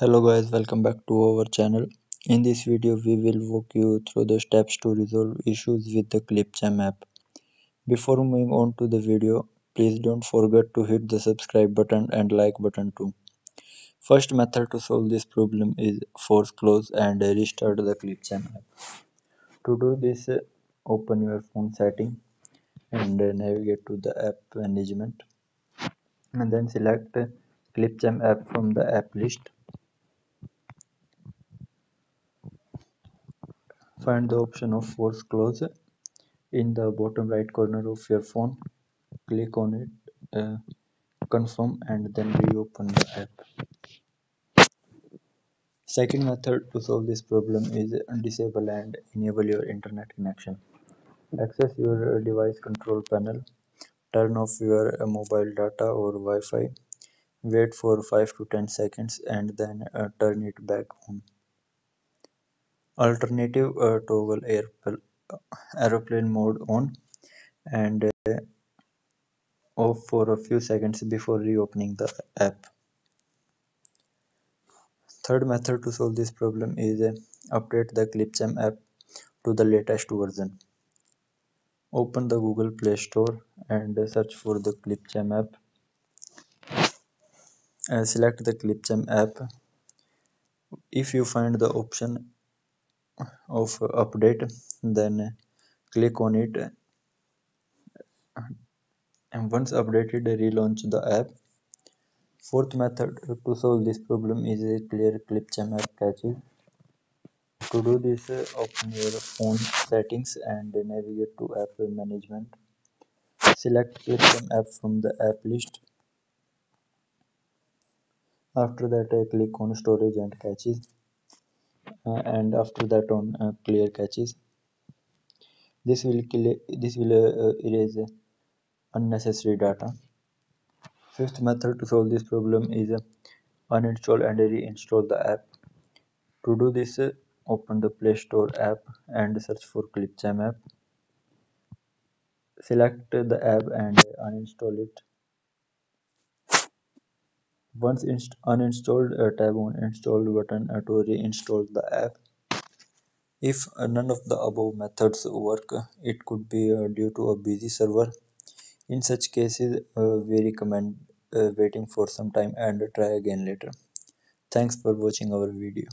hello guys welcome back to our channel. In this video we will walk you through the steps to resolve issues with the clipchamp app before moving on to the video please don't forget to hit the subscribe button and like button too. First method to solve this problem is force close and restart the clipchamp app to do this open your phone setting and navigate to the app management. And then select clipchamp app from the app list Find the option of force close in the bottom right corner of your phone. Click on it, uh, confirm and then reopen the app. Second method to solve this problem is disable and enable your internet connection. Access your device control panel, turn off your mobile data or Wi-Fi, wait for 5 to 10 seconds and then uh, turn it back on. Alternative uh, toggle airplane mode on and uh, off for a few seconds before reopening the app. Third method to solve this problem is uh, update the Clipchamp app to the latest version. Open the Google Play Store and search for the Clipchamp app. Uh, select the Clipchamp app. If you find the option of update then click on it. And once updated relaunch the app. Fourth method to solve this problem is a clear clipchamp app caches to do this open your phone settings and navigate to app management. Select clipchamp app from the app list. After that I click on storage and caches and after that on uh, clear caches this will kill this will uh, erase unnecessary data. Fifth method to solve this problem is uninstall and reinstall the app. To do this open the play store app and search for clipchamp app. Select the app and uninstall it once uninstalled tap on install button to reinstall the app. If none of the above methods work it could be uh, due to a busy server. In such cases uh, we recommend uh, waiting for some time and try again later. Thanks for watching our video